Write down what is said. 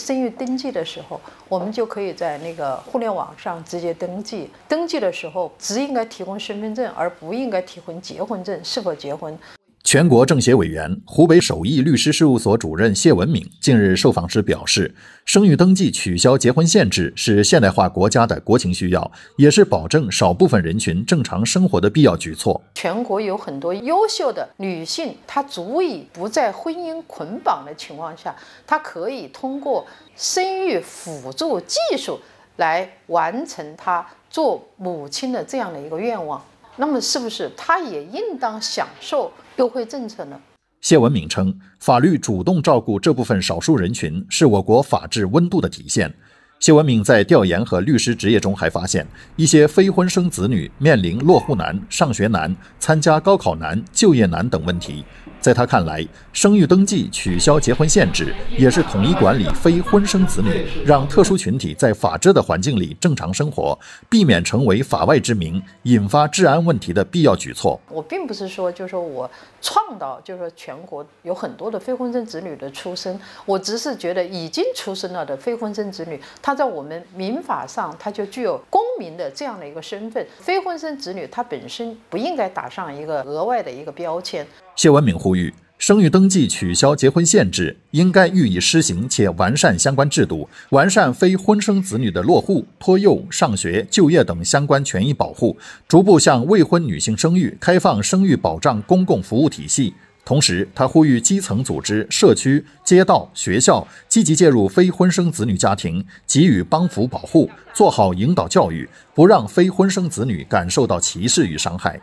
生育登记的时候，我们就可以在那个互联网上直接登记。登记的时候只应该提供身份证，而不应该提供结婚证。是否结婚？全国政协委员、湖北首义律师事务所主任谢文敏近日受访时表示，生育登记取消结婚限制是现代化国家的国情需要，也是保证少部分人群正常生活的必要举措。全国有很多优秀的女性，她足以不在婚姻捆绑的情况下，她可以通过生育辅助技术来完成她做母亲的这样的一个愿望。那么，是不是他也应当享受优惠政策呢？谢文敏称，法律主动照顾这部分少数人群，是我国法治温度的体现。谢文敏在调研和律师职业中还发现，一些非婚生子女面临落户难、上学难、参加高考难、就业难等问题。在他看来，生育登记取消结婚限制，也是统一管理非婚生子女，让特殊群体在法治的环境里正常生活，避免成为法外之名，引发治安问题的必要举措。我并不是说，就是说我创造，就是说全国有很多的非婚生子女的出生，我只是觉得已经出生了的非婚生子女，他在我们民法上他就具有公民的这样的一个身份，非婚生子女他本身不应该打上一个额外的一个标签。谢文敏呼吁，生育登记取消结婚限制，应该予以施行且完善相关制度，完善非婚生子女的落户、托幼、上学、就业等相关权益保护，逐步向未婚女性生育开放生育保障公共服务体系。同时，他呼吁基层组织、社区、街道、学校积极介入非婚生子女家庭，给予帮扶保护，做好引导教育，不让非婚生子女感受到歧视与伤害。